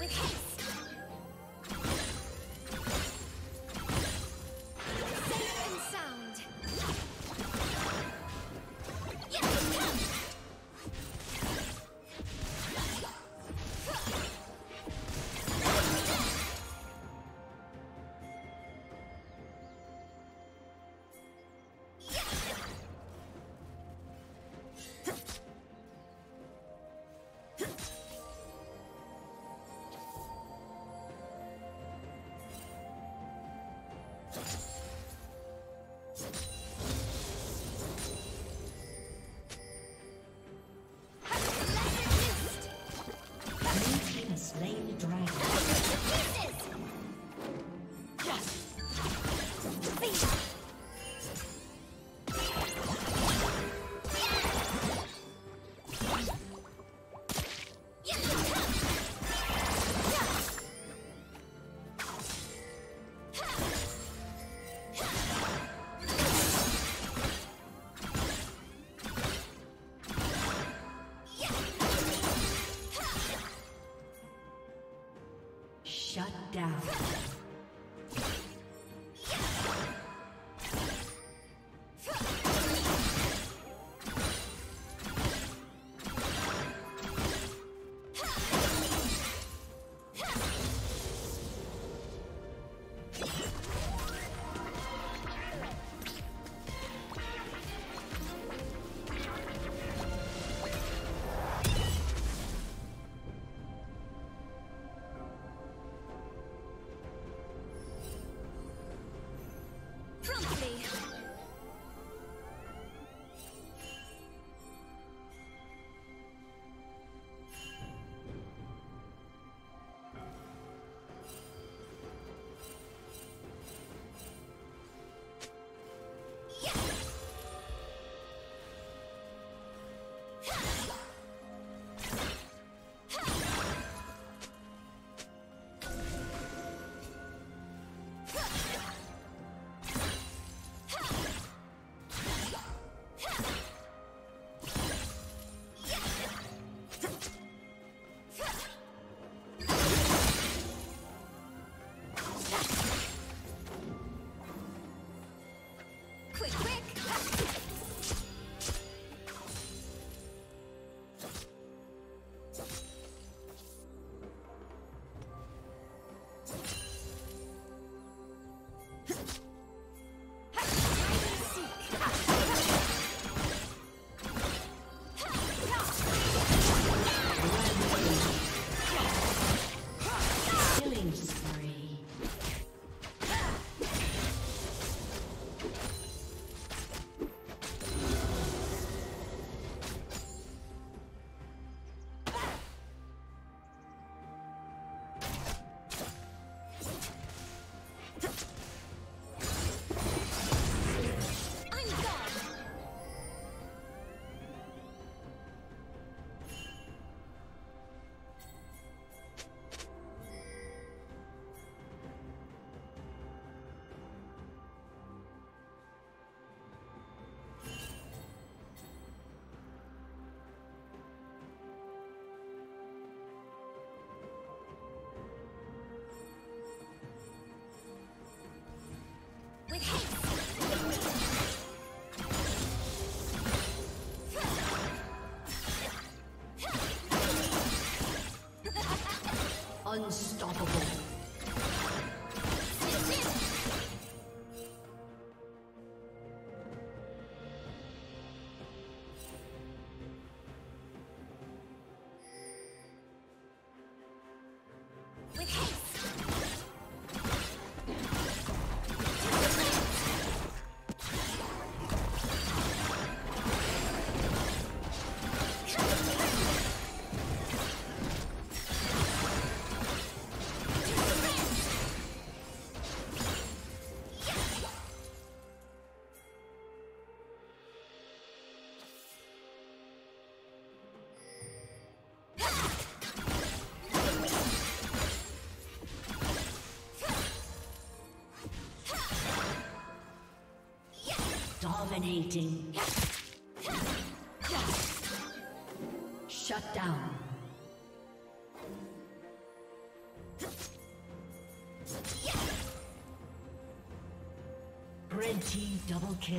With haste! Down. With. Dominating. Shut down. Red team double kill.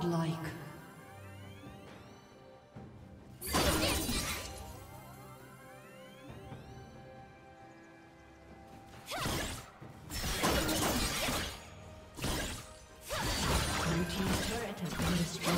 Godlike. Team's turret has been destroyed.